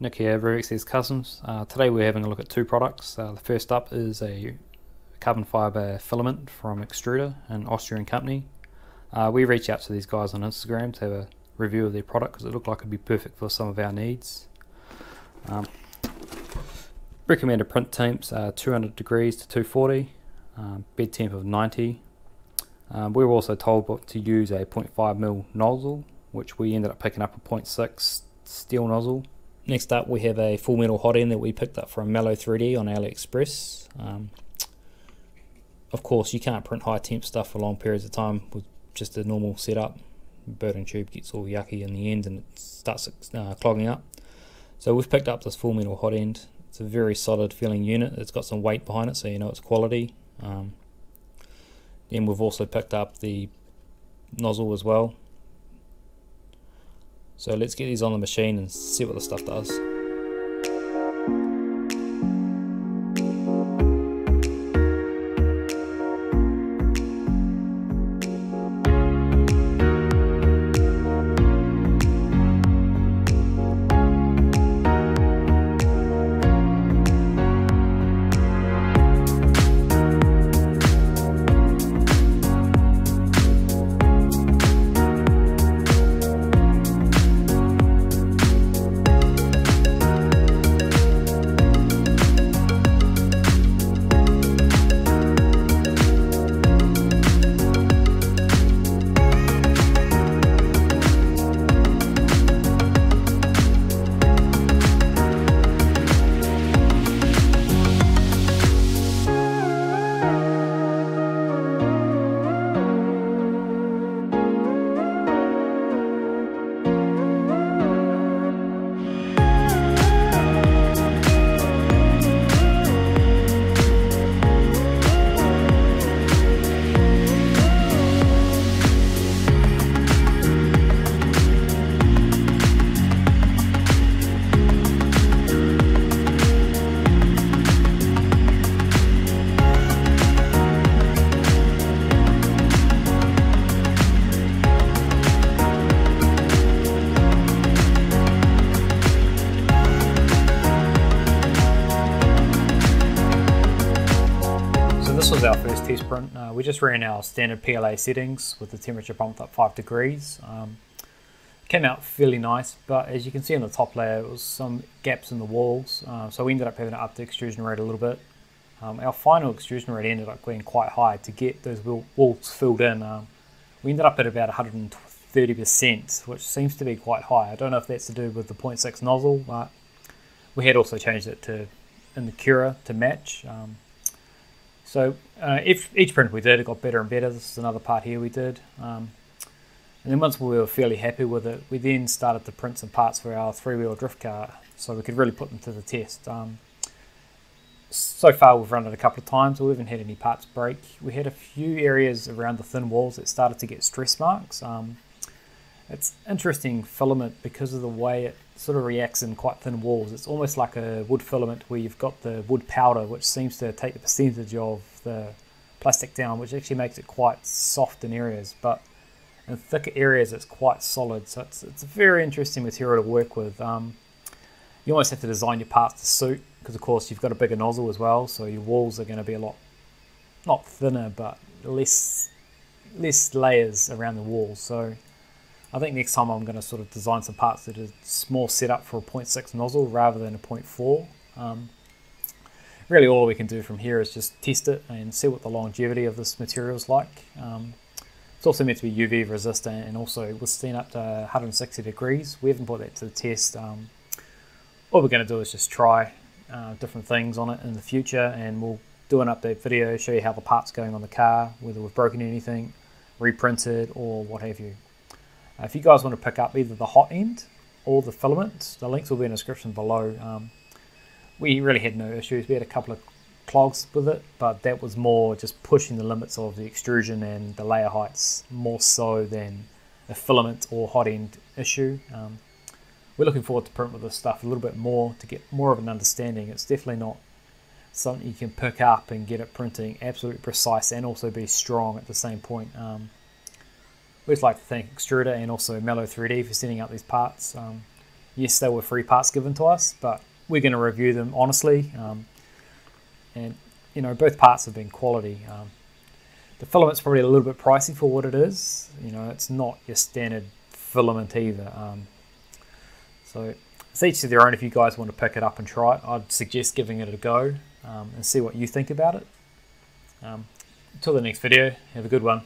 Nick here, RevXS Customs. Uh, today we're having a look at two products. Uh, the first up is a carbon fibre filament from Extrudr, an Austrian company. Uh, we reached out to these guys on Instagram to have a review of their product because it looked like it'd be perfect for some of our needs. Um, recommended print temps are 200 degrees to 240, um, bed temp of 90. Um, we were also told to use a 0.5mm nozzle, which we ended up picking up a 0.6 steel nozzle. Next up we have a full metal hot end that we picked up from Mellow 3D on AliExpress. Um, of course you can't print high temp stuff for long periods of time with just a normal setup. Burning tube gets all yucky in the end and it starts uh, clogging up. So we've picked up this full metal hot end. It's a very solid feeling unit. It's got some weight behind it so you know it's quality. Um, then we've also picked up the nozzle as well so let's get these on the machine and see what the stuff does. Was our first test print. Uh, we just ran our standard PLA settings with the temperature bumped up 5 degrees. Um, came out fairly nice, but as you can see on the top layer, it was some gaps in the walls. Uh, so we ended up having to up the extrusion rate a little bit. Um, our final extrusion rate ended up being quite high to get those walls filled in. Um, we ended up at about 130%, which seems to be quite high. I don't know if that's to do with the 0.6 nozzle, but we had also changed it to in the Cura to match. Um, so uh, if each print we did, it got better and better. This is another part here we did. Um, and then once we were fairly happy with it, we then started to print some parts for our three-wheel drift car so we could really put them to the test. Um, so far we've run it a couple of times, we haven't had any parts break. We had a few areas around the thin walls that started to get stress marks. Um, it's interesting filament because of the way it sort of reacts in quite thin walls. It's almost like a wood filament where you've got the wood powder which seems to take the percentage of the plastic down which actually makes it quite soft in areas but in thicker areas it's quite solid so it's, it's a very interesting material to work with. Um, you almost have to design your parts to suit because of course you've got a bigger nozzle as well so your walls are going to be a lot not thinner but less less layers around the walls so I think next time I'm going to sort of design some parts that are more set up for a 0.6 nozzle rather than a 0.4. Um, really all we can do from here is just test it and see what the longevity of this material is like. Um, it's also meant to be UV resistant and also withstand up to 160 degrees. We haven't put that to the test. Um, we're going to do is just try uh, different things on it in the future and we'll do an update video, show you how the part's going on the car, whether we've broken anything, reprinted or what have you. Uh, if you guys want to pick up either the hot end or the filament, the links will be in the description below. Um, we really had no issues. We had a couple of clogs with it, but that was more just pushing the limits of the extrusion and the layer heights more so than a filament or hot end issue. Um, we're looking forward to print with this stuff a little bit more to get more of an understanding. It's definitely not something you can pick up and get it printing absolutely precise and also be strong at the same point. Um, We'd like to thank Extrudr and also Mellow 3D for sending out these parts. Um, yes, they were free parts given to us, but we're going to review them honestly. Um, and you know, both parts have been quality. Um, the filament's probably a little bit pricey for what it is. You know, it's not your standard filament either. Um, so it's each to their own. If you guys want to pick it up and try it, I'd suggest giving it a go um, and see what you think about it. Um, until the next video, have a good one.